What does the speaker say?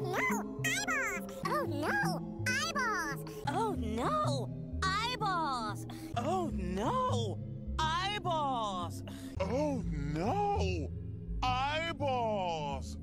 Oh, no! Eyeballs! Oh no! Eyeballs! Oh no! Eyeballs! Oh no! Eyeballs! Oh no! Eyeballs!